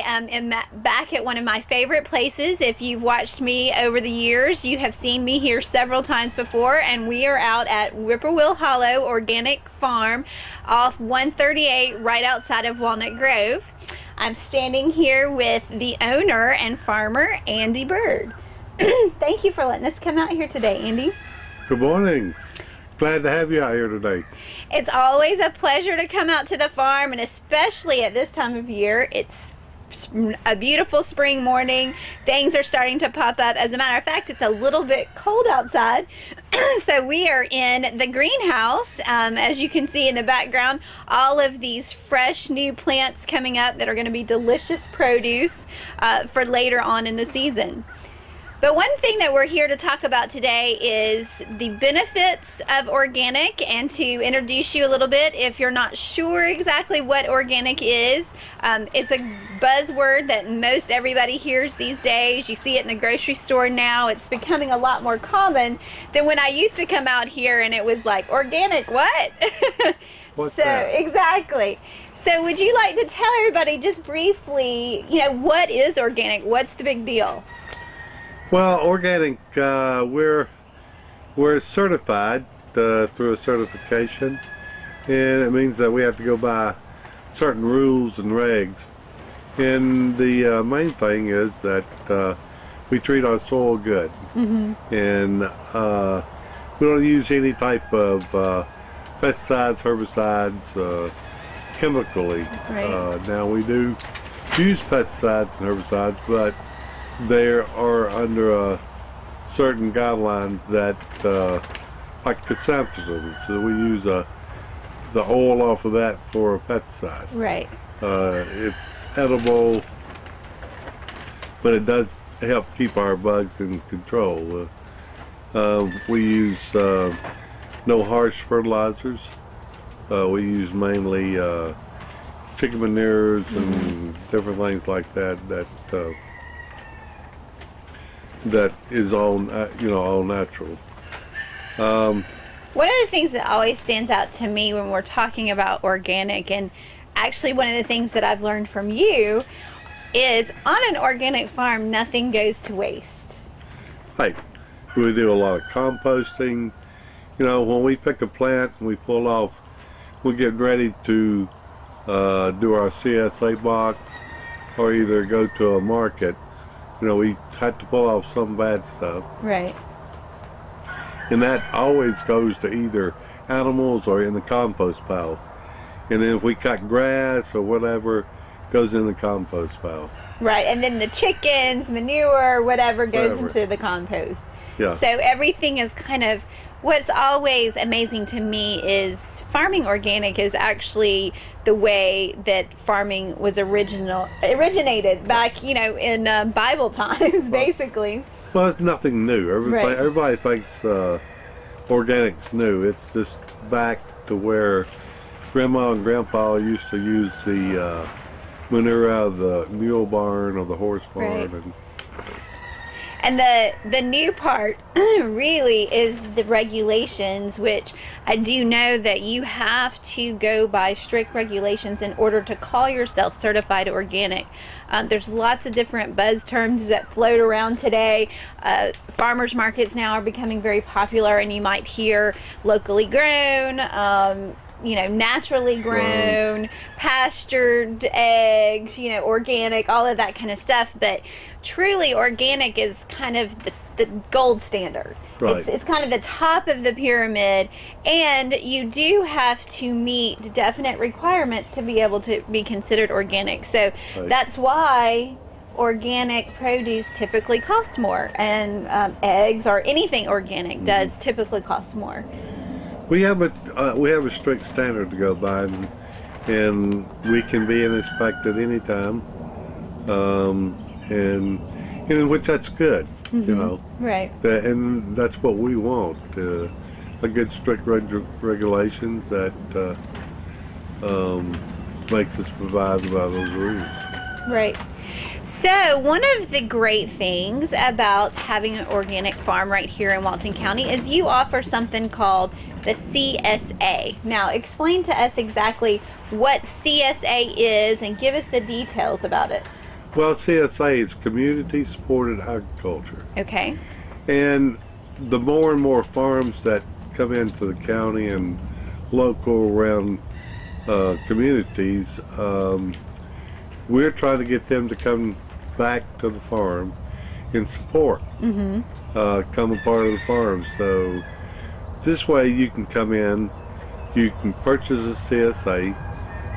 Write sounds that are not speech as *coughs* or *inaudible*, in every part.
I um, am back at one of my favorite places. If you've watched me over the years, you have seen me here several times before, and we are out at Whippoorwill Hollow Organic Farm off 138 right outside of Walnut Grove. I'm standing here with the owner and farmer, Andy Byrd. *clears throat* Thank you for letting us come out here today, Andy. Good morning. Glad to have you out here today. It's always a pleasure to come out to the farm, and especially at this time of year. It's a beautiful spring morning. Things are starting to pop up. As a matter of fact, it's a little bit cold outside. *clears throat* so we are in the greenhouse. Um, as you can see in the background, all of these fresh new plants coming up that are going to be delicious produce uh, for later on in the season. But one thing that we're here to talk about today is the benefits of organic and to introduce you a little bit if you're not sure exactly what organic is. Um, it's a buzzword that most everybody hears these days. You see it in the grocery store now. It's becoming a lot more common than when I used to come out here and it was like, organic what? *laughs* What's so, that? Exactly. So would you like to tell everybody just briefly, you know, what is organic? What's the big deal? Well, organic, uh, we're we're certified uh, through a certification, and it means that we have to go by certain rules and regs. And the uh, main thing is that uh, we treat our soil good, mm-hmm. and uh, we don't use any type of uh, pesticides, herbicides, chemically. Right. now we do use pesticides and herbicides, but they are under a certain guidelines that uh, like chrysanthemum so we use a uh, the oil off of that for a pesticide. Right. Uh, it's edible but it does help keep our bugs in control. Uh, uh we use uh, no harsh fertilizers. We use mainly chicken manures and mm-hmm. different things like that that that is all uh, you know all natural. Um, one of the things that always stands out to me when we're talking about organic, and actually one of the things that I've learned from you, is on an organic farm, nothing goes to waste. Right. We do a lot of composting. You know, when we pick a plant and we pull off, we get ready to uh, do our CSA box or either go to a market you know, we had to pull off some bad stuff. Right. And that always goes to either animals or in the compost pile. And then if we cut grass or whatever, goes in the compost pile. Right, and then the chickens, manure, whatever goes whatever. into the compost. Yeah. So everything is kind of what's always amazing to me is farming organic is actually the way that farming was original originated back you know in uh, bible *laughs* times basically well it's nothing new everybody, right. everybody thinks uh, organic's new it's just back to where grandma and grandpa used to use the uh, manure out of the mule barn or the horse barn right. and and the the new part *clears throat* really is the regulations, which I do know that you have to go by strict regulations in order to call yourself certified organic. Um, there's lots of different buzz terms that float around today. Uh, farmers markets now are becoming very popular, and you might hear locally grown. Um, you know, naturally grown, pastured eggs, you know, organic, all of that kind of stuff. But truly, organic is kind of the, the gold standard. Right. It's, it's kind of the top of the pyramid, and you do have to meet definite requirements to be able to be considered organic. So right. that's why organic produce typically costs more, and um, eggs or anything organic mm-hmm. does typically cost more. We have a uh, we have a strict standard to go by, and, and we can be inspected anytime, um, and in which that's good, mm-hmm. you know. Right. That, and that's what we want. Uh, a good strict reg- regulations that uh, um, makes us provide by those rules. Right. So, one of the great things about having an organic farm right here in Walton County is you offer something called the CSA. Now, explain to us exactly what CSA is and give us the details about it. Well, CSA is community supported agriculture. Okay. And the more and more farms that come into the county and local around uh, communities, um, we're trying to get them to come back to the farm and support, mm-hmm. uh, come a part of the farm. So this way you can come in, you can purchase a CSA.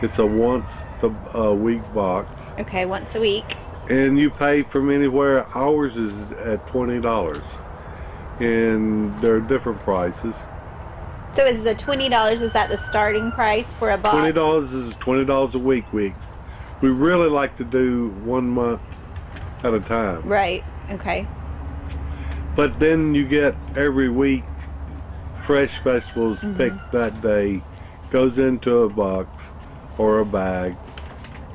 It's a once a week box. Okay, once a week. And you pay from anywhere. Ours is at twenty dollars, and there are different prices. So is the twenty dollars? Is that the starting price for a box? Twenty dollars is twenty dollars a week. Weeks. We really like to do one month at a time. Right. Okay. But then you get every week fresh vegetables mm-hmm. picked that day, goes into a box or a bag.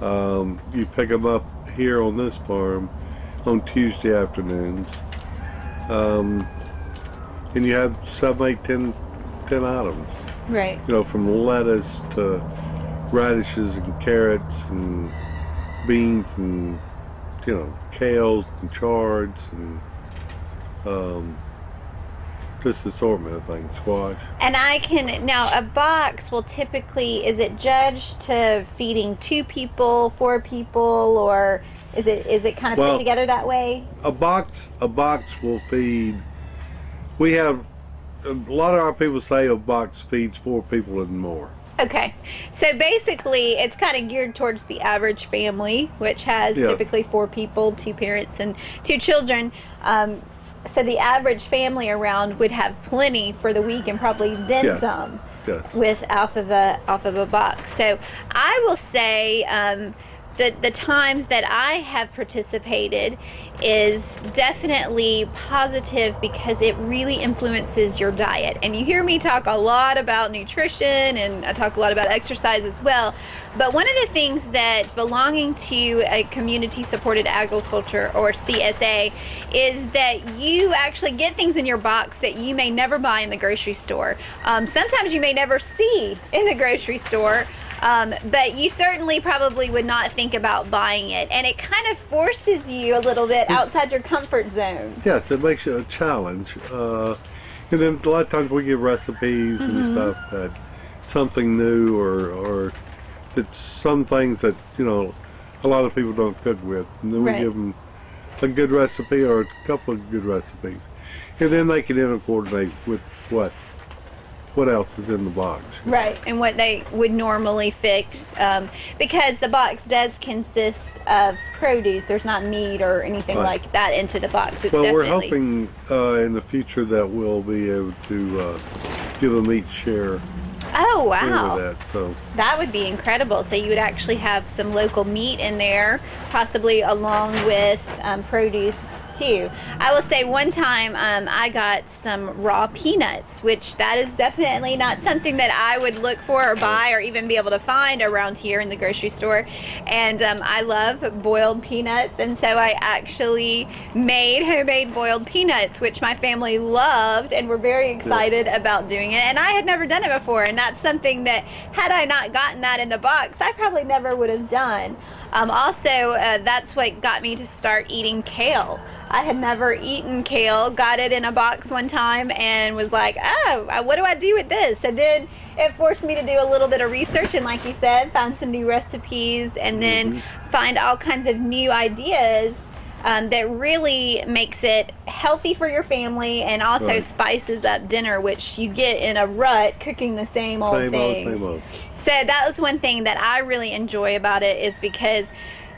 Um, you pick them up here on this farm on Tuesday afternoons. Um, and you have seven, eight, ten, ten items. Right. You know, from lettuce to radishes and carrots and beans and you know kales and chards and um, this assortment of things, squash. And I can now a box will typically is it judged to feeding two people, four people, or is it is it kind of well, put together that way? A box a box will feed. We have a lot of our people say a box feeds four people and more. Okay, so basically, it's kind of geared towards the average family, which has yes. typically four people, two parents, and two children. Um, so the average family around would have plenty for the week and probably then yes. some yes. with off of a off of a box. So I will say um, the the times that I have participated is definitely positive because it really influences your diet. And you hear me talk a lot about nutrition and I talk a lot about exercise as well. But one of the things that belonging to a community supported agriculture or CSA is that you actually get things in your box that you may never buy in the grocery store. Um, sometimes you may never see in the grocery store. Um, but you certainly probably would not think about buying it. And it kind of forces you a little bit outside your comfort zone. Yes, it makes you a challenge. Uh, and then a lot of times we give recipes mm-hmm. and stuff that something new or, or it's some things that, you know, a lot of people don't cook with. And then right. we give them a good recipe or a couple of good recipes. And then they can then coordinate with what what else is in the box. Right, and what they would normally fix um, because the box does consist of produce. There's not meat or anything right. like that into the box. It's well, we're hoping uh, in the future that we'll be able to uh, give a meat share. Oh wow! That, so that would be incredible. So you would actually have some local meat in there, possibly along with um, produce too. I will say one time um, I got some raw peanuts, which that is definitely not something that I would look for or buy or even be able to find around here in the grocery store. And um, I love boiled peanuts, and so I actually made homemade boiled peanuts, which my family loved and were very excited yeah. about doing it. And I had never done it before, and that's something that had I not gotten that in the box, I probably never would have done. Um, also, uh, that's what got me to start eating kale. I had never eaten kale, got it in a box one time, and was like, oh, uh, what do I do with this? And then it forced me to do a little bit of research, and like you said, find some new recipes, and then mm-hmm. find all kinds of new ideas um, that really makes it healthy for your family and also right. spices up dinner, which you get in a rut cooking the same old same things. Old, old. So that was one thing that I really enjoy about it is because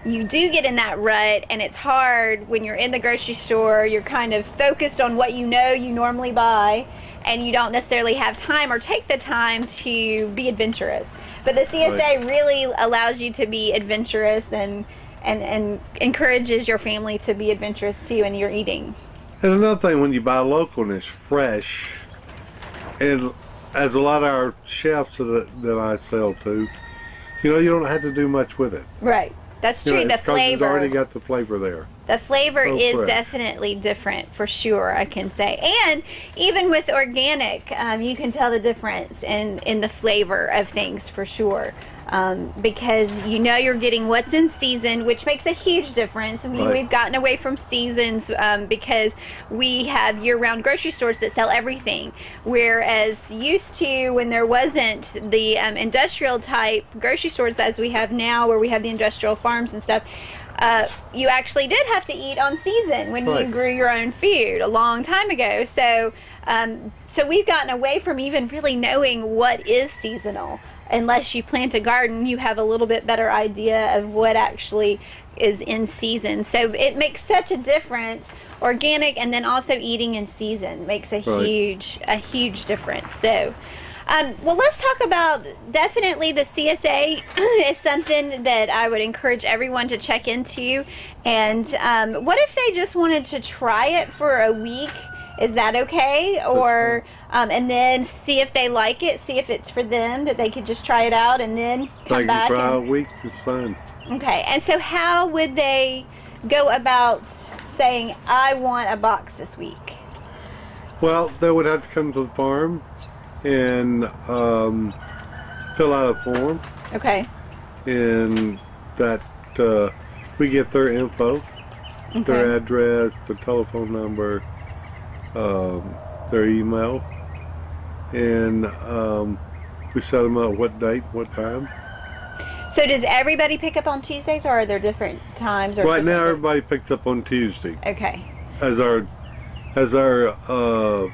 you do get in that rut and it's hard when you're in the grocery store you're kind of focused on what you know you normally buy and you don't necessarily have time or take the time to be adventurous but the csa right. really allows you to be adventurous and and, and encourages your family to be adventurous too in your eating. And another thing, when you buy local and it's fresh, and as a lot of our chefs that, that I sell to, you know, you don't have to do much with it. Right. That's true. You know, the flavor. It's already got the flavor there. The flavor so is fresh. definitely different for sure, I can say. And even with organic, um, you can tell the difference in, in the flavor of things for sure. Um, because you know you're getting what's in season, which makes a huge difference. We, Right. We've gotten away from seasons um, because we have year-round grocery stores that sell everything, whereas used to when there wasn't the um, industrial type grocery stores as we have now, where we have the industrial farms and stuff. Uh, you actually did have to eat on season when you grew your own food a long time ago. So, um, so we've gotten away from even really knowing what is seasonal. Unless you plant a garden, you have a little bit better idea of what actually is in season. So it makes such a difference. Organic and then also eating in season makes a Right. huge, a huge difference. So. Um, well, let's talk about definitely the CSA *coughs* is something that I would encourage everyone to check into. And um, what if they just wanted to try it for a week? Is that okay? Or um, and then see if they like it, see if it's for them that they could just try it out and then come Like back. for a and- week, it's fine. okay. And so, how would they go about saying, "I want a box this week"? Well, they would have to come to the farm and um, fill out a form, Okay. and that uh, we get their info, their address, their telephone number, um, their email, and um, we set them up what date, what time. So, does everybody pick up on Tuesdays, or are there different times? Or Right now, everybody picks up on Tuesday. Okay. As our, as our, uh,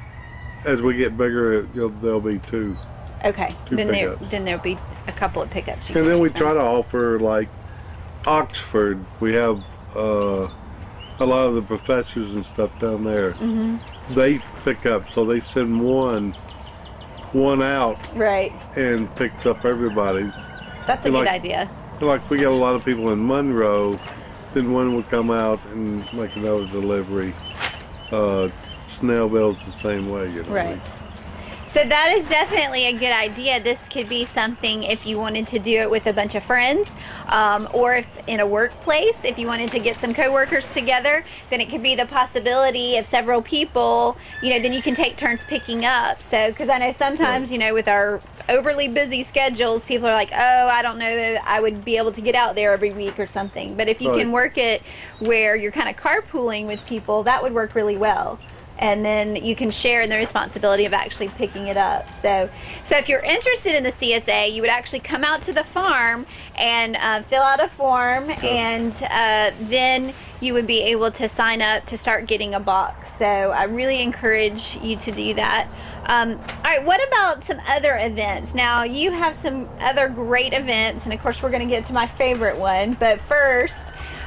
as we get bigger, you'll, there'll be two. Okay. Two then there, then there'll be a couple of pickups. And then we try to offer like Oxford. We have uh, a lot of the professors and stuff down there. Mm-hmm. They pick up, so they send one, one out Right. and picks up everybody's. That's a You good like- idea. Like we got a lot of people in Monroe, then one would come out and make another delivery. Uh, Snellville's the same way, you know. Right. So that is definitely a good idea. This could be something if you wanted to do it with a bunch of friends, um, or if in a workplace, if you wanted to get some coworkers together, then it could be the possibility of several people. You know, then you can take turns picking up. So, because I know sometimes, you know, with our overly busy schedules, people are like, "Oh, I don't know that I would be able to get out there every week or something." But if you can work it where you're kind of carpooling with people, that would work really well and then you can share in the responsibility of actually picking it up. So, so if you're interested in the CSA, you would actually come out to the farm and uh, fill out a form, and uh, then you would be able to sign up to start getting a box. So, I really encourage you to do that. Um, all right, what about some other events? Now, you have some other great events, and of course, we're going to get to my favorite one, but first,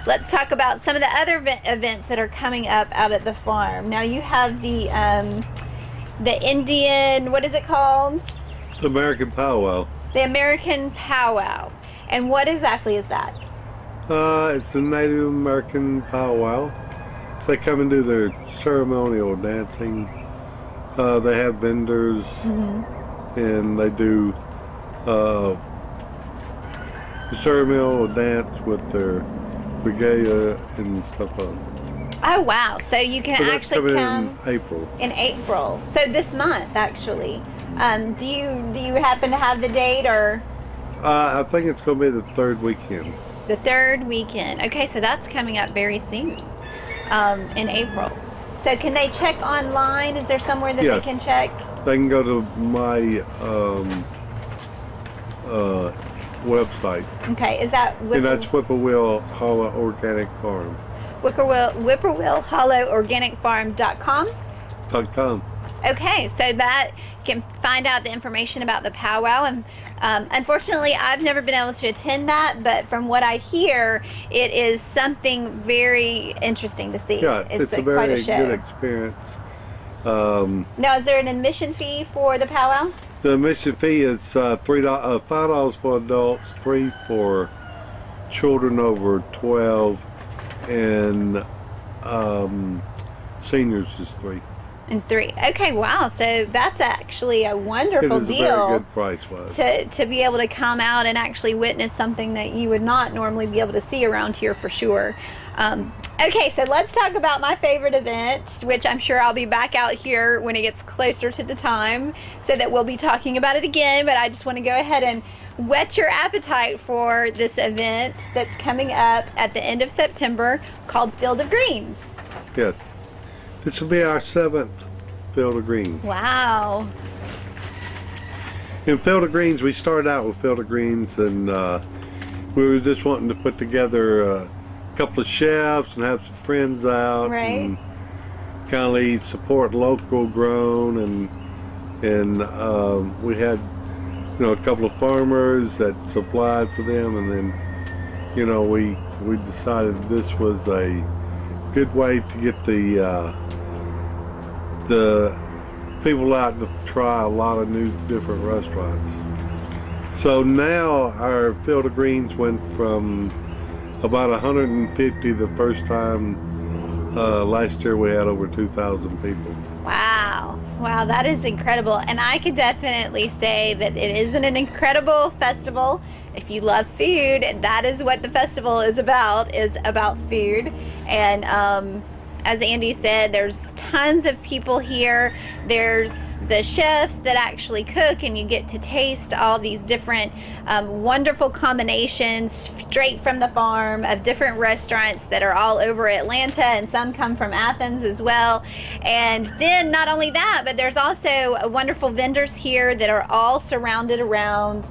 let's talk about some of the other event- events that are coming up out at the farm. Now you have the um, the Indian, what is it called? The American powwow. The American Powwow. And what exactly is that? Uh, it's a Native American powwow. They come and do their ceremonial dancing. Uh, they have vendors, and they do uh, the ceremonial dance with their regalia and stuff. Oh wow! So you can So actually come in April. in April. So this month, actually. Um, do you do you happen to have the date or Uh, I think it's going to be the third weekend. the third weekend? Okay, so that's coming up very soon, um, in April. So can they check online? Is there somewhere that Yes. they can check? They can go to my um, uh, website, Okay, is that and that's Whippoorwill Hollow Organic Farm. Whippoorwill, Whippoorwill Hollow Organic Farm.com? dot com. Okay, so that you can find out the information about the powwow. And um, unfortunately, I've never been able to attend that, but from what I hear, it is something very interesting to see. Yeah, it's, a quite very show. good experience. Um, Now, is there an admission fee for the powwow? The admission fee is uh, three uh, five dollars for adults, three for children over twelve, and um, seniors is three. And three. Okay, wow. So that's actually a It wonderful is a very deal good price was. to, to be able to come out and actually witness something that you would not normally be able to see around here for sure. Um, okay, so let's talk about my favorite event, which I'm sure I'll be back out here when it gets closer to the time, so that we'll be talking about it again. But I just want to go ahead and whet your appetite for this event that's coming up at the end of September called Field of Greens. Yes. This will be our seventh Field of Greens. Wow. In Field of Greens, we started out with Field of Greens, and uh, we were just wanting to put together a couple of chefs and have some friends out, Right. and kind of support local grown, and and um, we had you know a couple of farmers that supplied for them, and then you know we we decided this was a good way to get the uh, the people out to try a lot of new different restaurants. So now our field of greens went from about 150 the first time. Uh, last year we had over 2,000 people. Wow. Wow, that is incredible. And I could definitely say that it is an incredible festival. If you love food, that is what the festival is about, is about food. And um, as Andy said, there's tons of people here. There's the chefs that actually cook and you get to taste all these different um, wonderful combinations straight from the farm of different restaurants that are all over Atlanta and some come from Athens as well. And then not only that, but there's also wonderful vendors here that are all surrounded around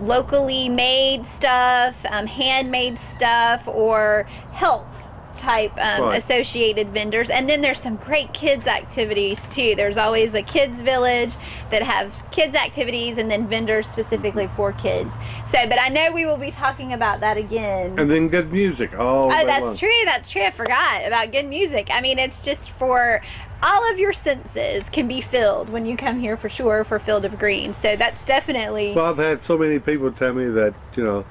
locally made stuff, um, handmade stuff, or health type um, Right. associated vendors. And then there's some great kids activities too. There's always a kids village that have kids activities and then vendors specifically for kids. So, but I know we will be talking about that again. And then good music all Oh, that's long. true. That's true. I forgot about good music. I mean, it's just for all of your senses can be filled when you come here for sure for Field of Green. So that's definitely Well, I've had so many people tell me that, you know,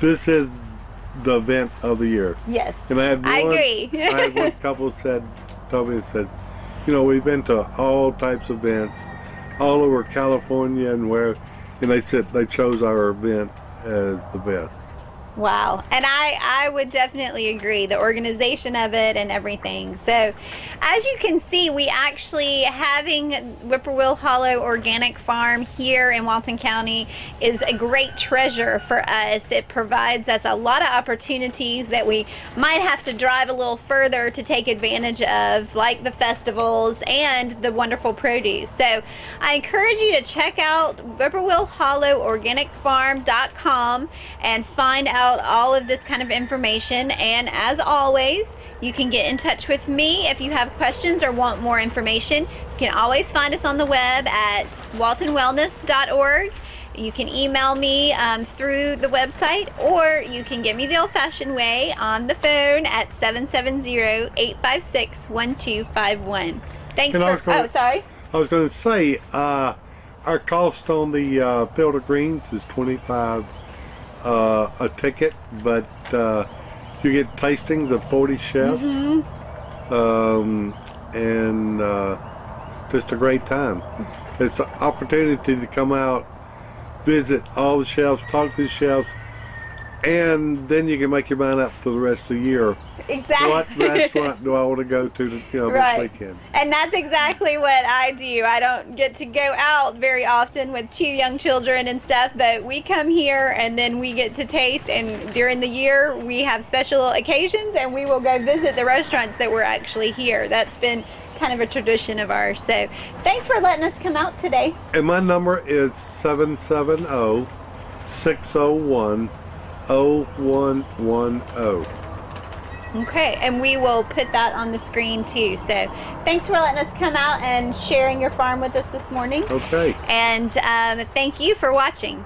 this is the event of the year. yes. And I had one, I agree. I had one *laughs* couple said, told me, said, you know, we've been to all types of events, all over California and where, and they said they chose our event as the best. Wow. And I, I would definitely agree. The organization of it and everything. So, as you can see, we actually having Whippoorwill Hollow Organic Farm here in Walton County is a great treasure for us. It provides us a lot of opportunities that we might have to drive a little further to take advantage of, like the festivals and the wonderful produce. So, I encourage you to check out Whippoorwill Hollow Organic Farm.com and find out all of this kind of information. And as always, you can get in touch with me if you have questions or want more information. You can always find us on the web at waltonwellness.org. You can email me um, through the website, or you can get me the old fashioned way on the phone at 770 856 1251. Thanks And for. gonna- Oh, sorry. I was going to say, uh, our cost on the uh, Field of Greens is 25 uh, a ticket, but uh, you get tastings of 40 chefs. Um, and uh, just a great time. It's an opportunity to come out, visit all the chefs, talk to the chefs, and then you can make your mind up for the rest of the year. Exactly. What restaurant do I want to go to, you know, Right. this weekend? And that's exactly what I do. I don't get to go out very often with two young children and stuff, but we come here and then we get to taste. And during the year, we have special occasions and we will go visit the restaurants that were actually here. That's been kind of a tradition of ours. So thanks for letting us come out today. And my number is 770 601 0110. Okay, and we will put that on the screen too. So thanks for letting us come out and sharing your farm with us this morning. Okay. And um, thank you for watching.